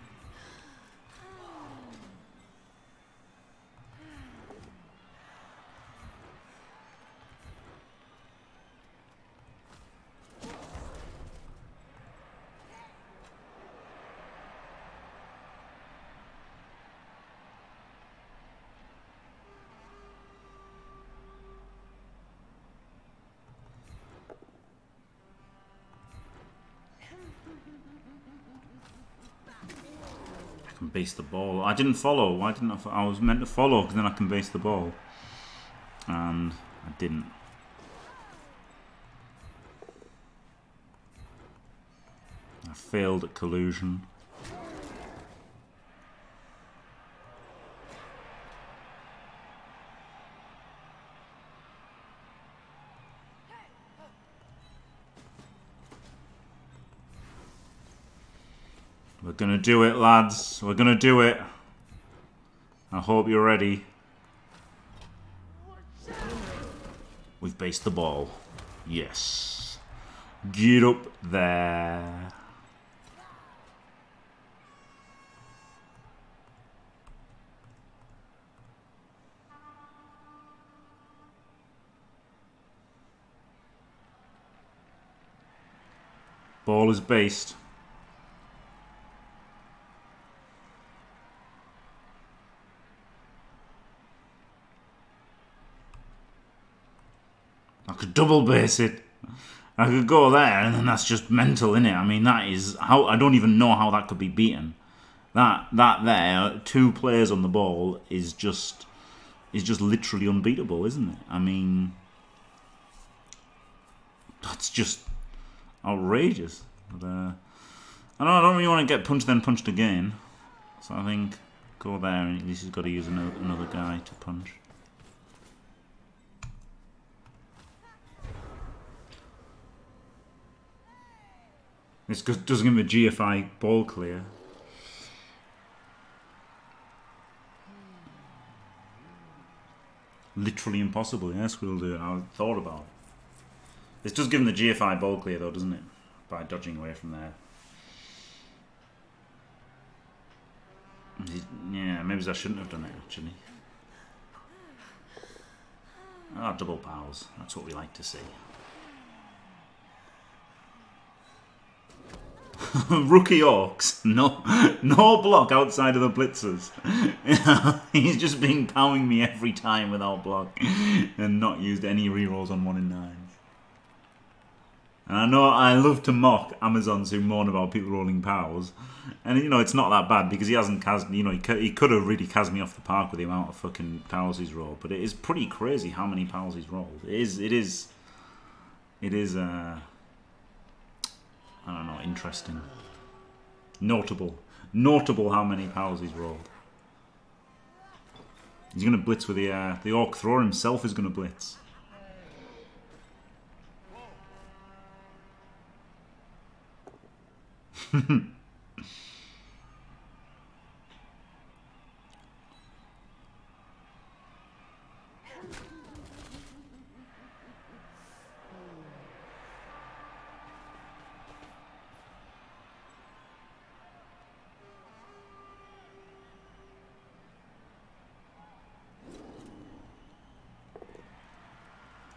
Base the ball. I didn't follow. Why didn't I? I was meant to follow because then I can base the ball, and I didn't. I failed at collusion. We're gonna do it, lads. We're gonna do it. I hope you're ready. We've based the ball. Yes. Get up there. Ball is based. Could double base it. I could go there, and then that's just mental, innit? I mean, that is how I don't even know how that could be beaten. That that there, two players on the ball is just is just literally unbeatable, isn't it? I mean, that's just outrageous. But, uh, I don't, I don't really want to get punched then punched again. So I think go there and at he's got to use another, another guy to punch. This doesn't give him a GFI ball clear. Literally impossible, yes, we'll do it. I thought about it. This does give him the GFI ball clear though, doesn't it? By dodging away from there. Yeah, maybe I shouldn't have done it actually. Ah, double pals. That's what we like to see. Rookie Orcs, no, no block outside of the blitzers. He's just been powering me every time without block, and not used any rerolls on one in 9. And I know I love to mock Amazons who moan about people rolling pals, and you know it's not that bad because he hasn't cast. You know he could, he could have really cast me off the park with the amount of fucking pals he's rolled, but it is pretty crazy how many pals he's rolled. It is. It is. It is. Uh, I don't know, interesting. Notable. Notable how many powers he's rolled. He's going to blitz with the... Uh, the Orc Thrower himself is going to blitz.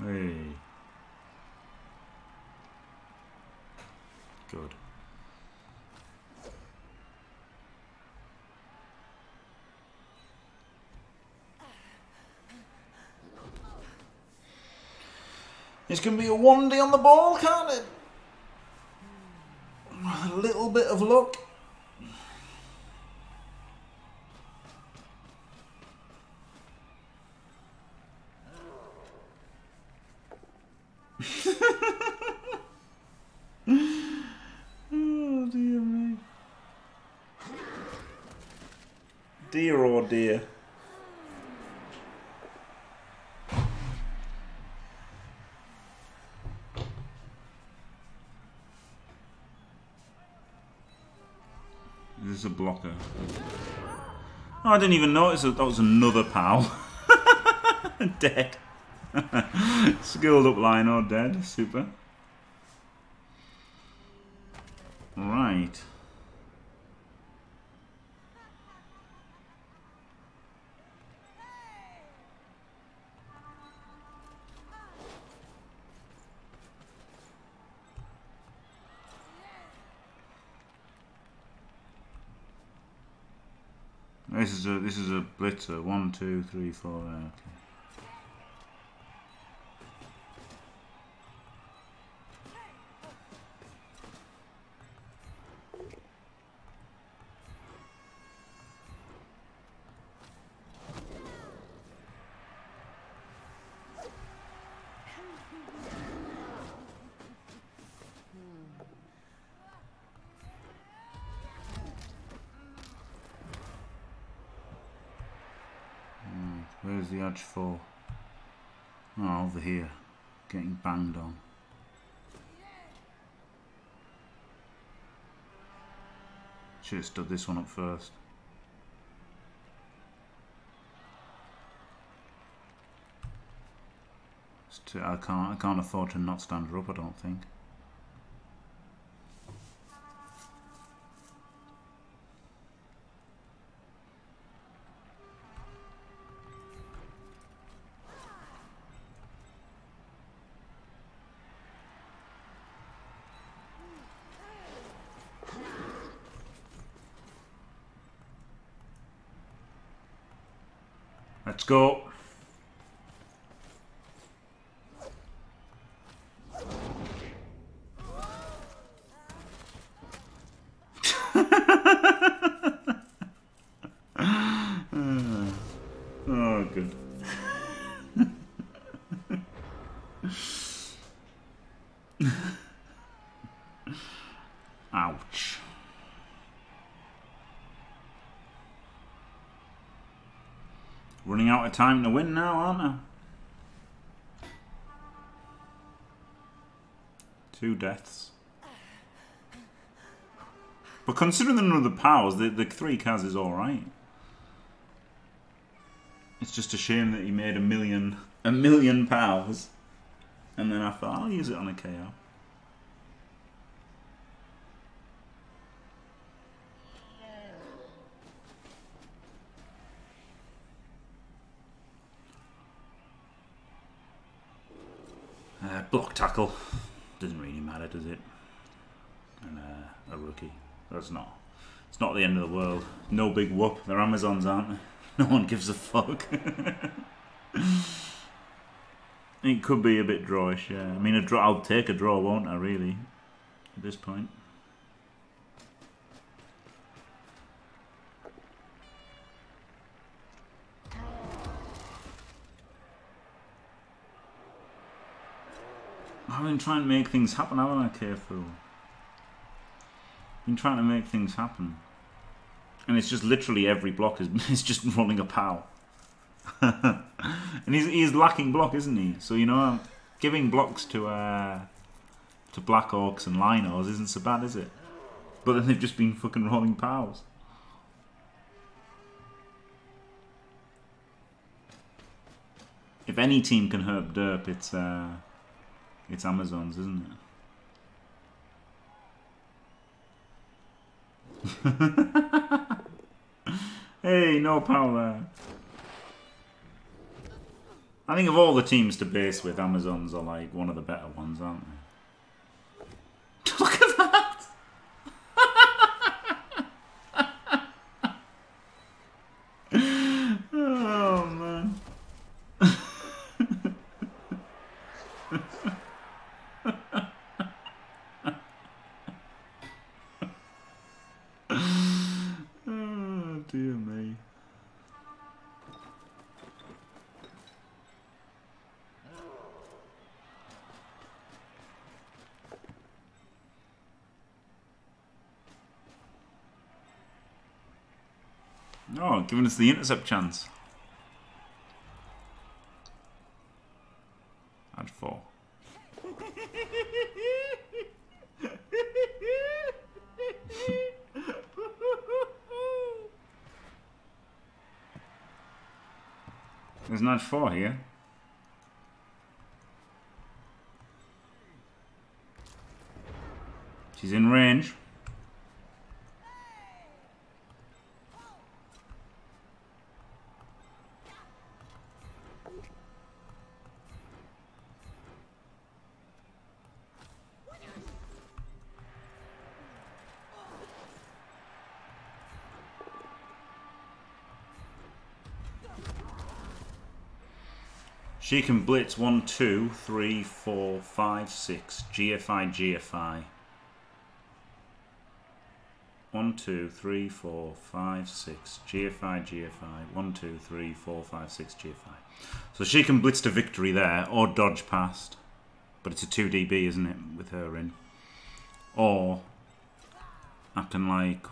Hey. Good. This can be a one day on the ball, can't it? A little bit of luck. oh dear me. Dear oh dear. A blocker. Oh, I didn't even notice that that was another pal. Dead. Skilled up Lino oh, dead. Super. Right. Is a this is a blitzer. One, two, three, four. Okay. Edge for? Oh, over here. Getting banged on. Should have stood this one up first. Too, I can't. I can't afford to not stand her up. I don't think. Let's go. oh, good. Ouch. Running out of time to win now, aren't I? Two deaths. But considering the number of the powers, the, the three cas is alright. It's just a shame that he made a million a million powers. And then I thought, I'll use it on a KO. Uh, block tackle. Doesn't really matter, does it? And uh, a rookie. That's not. It's not the end of the world. No big whoop. They're Amazons, aren't they? No one gives a fuck. it could be a bit drawish, yeah. I mean, a draw. I'll take a draw, won't I? Really, at this point. I've been trying to make things happen, haven't I, Careful? Been trying to make things happen. And it's just literally every block is, is just rolling a pow. and he's, he's lacking block, isn't he? So, you know, giving blocks to uh, to Black Orcs and Linos isn't so bad, is it? But then they've just been fucking rolling pows. If any team can hurt Derp, it's... Uh, it's Amazons, isn't it? hey, no power. I think of all the teams to base with, Amazons are like one of the better ones, aren't they? Look at that! oh man. oh dear me. Oh, giving us the intercept chance. Add four. There's not four here. She's in range. She can blitz one, two, three, four, five, six. GFI, GFI. One, two, three, four, five, six. GFI, GFI. One, two, three, four, five, six. GFI. So she can blitz to victory there, or dodge past. But it's a 2DB, isn't it, with her in? Or I can like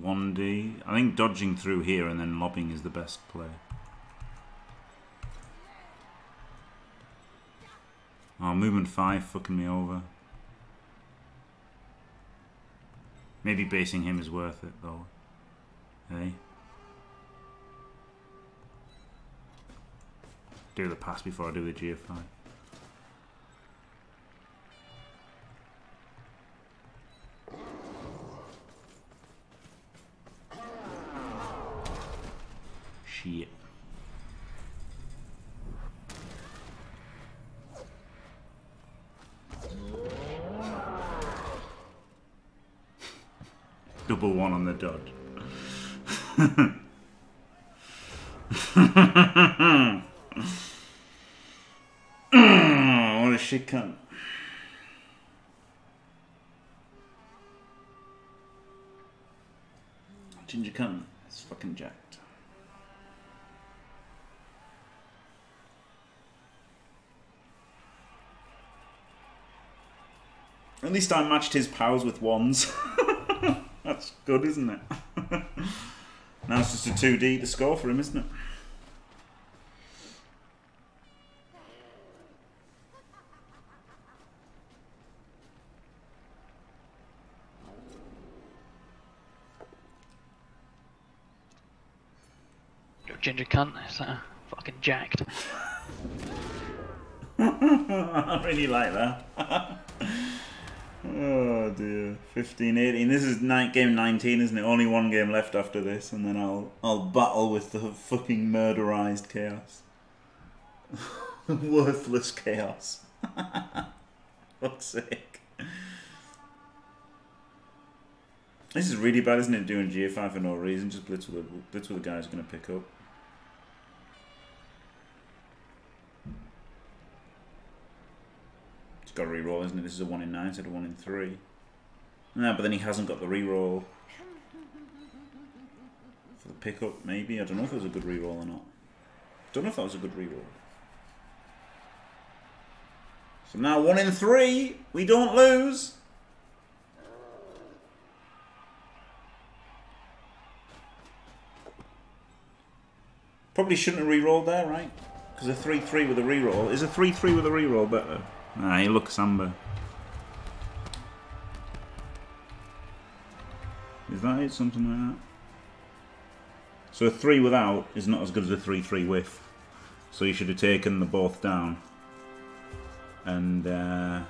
1D. I think dodging through here and then lobbing is the best play. Oh, movement 5 fucking me over. Maybe basing him is worth it, though. Hey? Do the pass before I do the GFI. Shit. Double one on what a shit cunt. Ginger cunt. It's fucking jacked. At least I matched his powers with wands. That's good, isn't it? now it's just a 2D to score for him, isn't it? Ginger cunt. It's uh, fucking jacked. I really like that. oh dear. 15, 18. This is night game 19, isn't it? Only one game left after this, and then I'll I'll battle with the fucking murderized chaos. Worthless chaos. Fuck's sake. This is really bad, isn't it? Doing GA5 for no reason, just blitz with blitz with a guy who's going to pick up. It's got a reroll, isn't it? This is a 1 in 9 instead of 1 in 3. No, but then he hasn't got the reroll. For the pickup, maybe? I don't know if it was a good reroll or not. Don't know if that was a good reroll. So now 1 in 3! We don't lose! Probably shouldn't have re-rolled there, right? Because a 3-3 with a re-roll. Is a 3-3 with a re-roll better? Ah, he looks Samba. Is that it? Something like that? So a 3 without is not as good as a 3-3 with. So you should have taken the both down. And uh,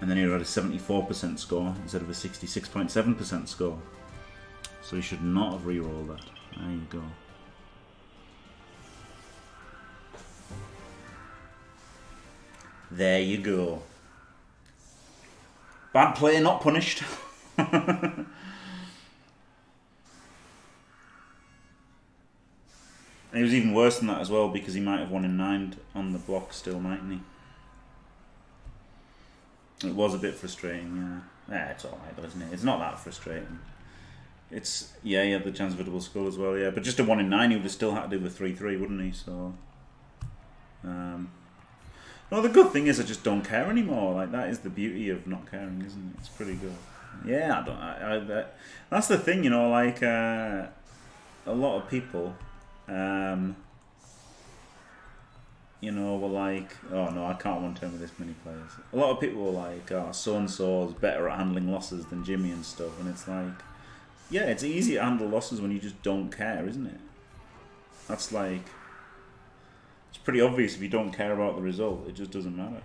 and then he had a 74% score instead of a 66.7% score. So he should not have re-rolled that. There you go. There you go. Bad player not punished. And he was even worse than that as well because he might have won in nine on the block still, mightn't he? It was a bit frustrating, yeah. Yeah, it's alright though, isn't it? It's not that frustrating. It's yeah, he had the chance of a double skull as well, yeah. But just a one in nine, he would have still had to do the three three, wouldn't he? So, um, no, the good thing is I just don't care anymore. Like that is the beauty of not caring, isn't it? It's pretty good. Yeah, I don't. I, I that, that's the thing, you know. Like uh, a lot of people, um, you know, were like, oh no, I can't one turn with this many players. A lot of people were like, oh, so and so is better at handling losses than Jimmy and stuff, and it's like, yeah, it's easy to handle losses when you just don't care, isn't it? That's like, it's pretty obvious if you don't care about the result, it just doesn't matter.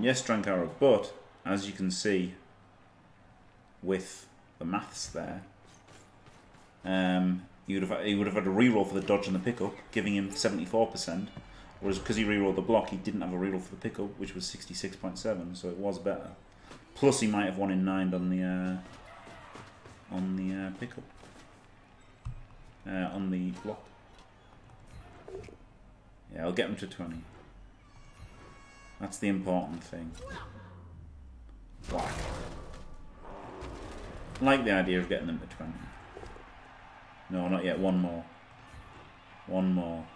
Yes, Drankara, but as you can see with the maths there, um, he would have he would have had a reroll for the dodge and the pickup, giving him seventy four percent. Whereas because he rerolled the block, he didn't have a reroll for the pickup, which was sixty six point seven, so it was better. Plus, he might have won in nine on the uh, on the uh, pickup uh, on the block. Yeah, I'll get him to twenty. That's the important thing. Whack. I like the idea of getting them to 20. No, not yet. One more. One more.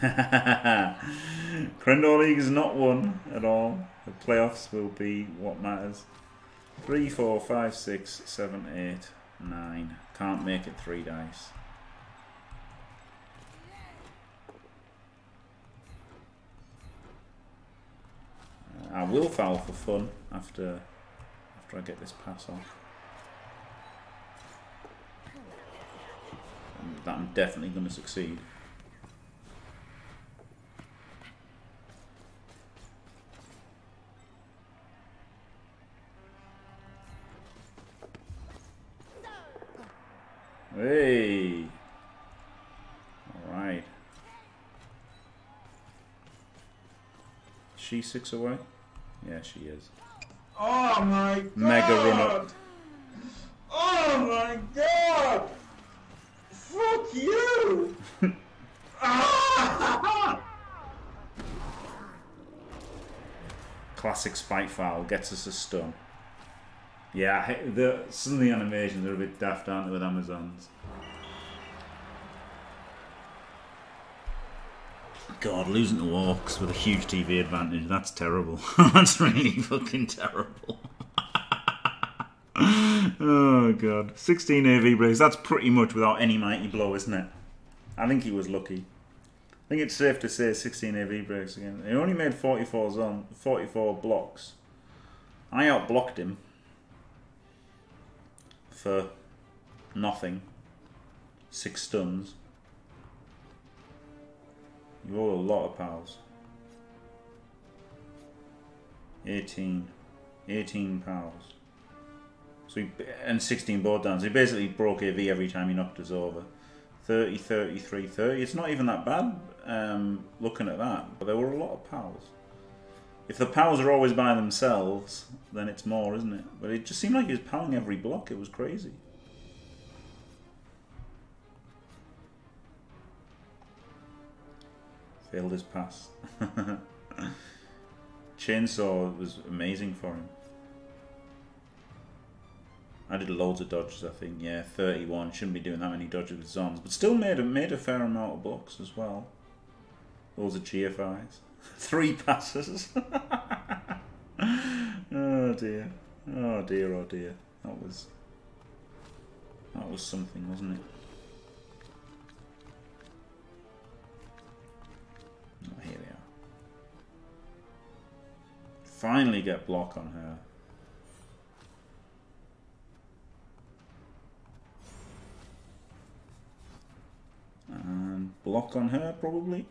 Crendor League is not won at all. The playoffs will be what matters. Three, four, five, six, seven, eight, nine. Can't make it three dice. I will foul for fun after after I get this pass off. And that I'm definitely going to succeed. Hey! Alright. She six away. Yeah, she is. Oh my god! Mega run up. Oh my god! Fuck you! ah! Classic spike foul gets us a stun. Yeah, the, some of the animations are a bit daft, aren't they, with Amazons? God, losing to Orcs with a huge TV advantage, that's terrible. that's really fucking terrible. oh, God. 16 AV breaks, that's pretty much without any mighty blow, isn't it? I think he was lucky. I think it's safe to say 16 AV breaks again. He only made 44 zone, 44 blocks. I outblocked him for nothing. Six stuns. You roll a lot of pals. 18. 18 pals. So he, and 16 board downs. He basically broke AV every time he knocked us over. 30, 33, 30. It's not even that bad um, looking at that, but there were a lot of pals. If the pals are always by themselves, then it's more, isn't it? But it just seemed like he was powering every block. It was crazy. Failed his pass. Chainsaw was amazing for him. I did loads of dodges, I think. Yeah, 31. Shouldn't be doing that many dodges with Zons. But still made a, made a fair amount of blocks as well. Loads of GFIs. Three passes. oh dear. Oh dear, oh dear. That was... That was something, wasn't it? Oh, here we are. Finally get block on her. And block on her, probably.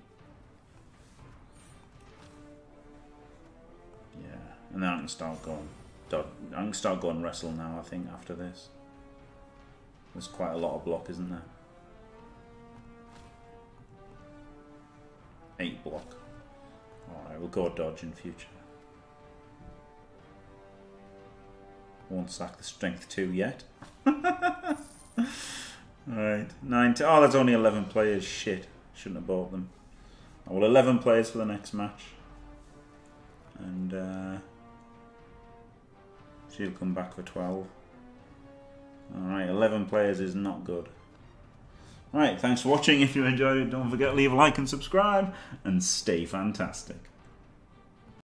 Yeah, and then I can start going. I can start going wrestle now. I think after this, there's quite a lot of block, isn't there? Eight block. All right, we'll go dodge in future. Won't sack the strength two yet. Alright, nine. T- oh, there's only eleven players. Shit, shouldn't have bought them. Oh, well, eleven players for the next match, and uh, she'll come back for twelve. All right, eleven players is not good. Right, thanks for watching. If you enjoyed it, don't forget to leave a like and subscribe, and stay fantastic.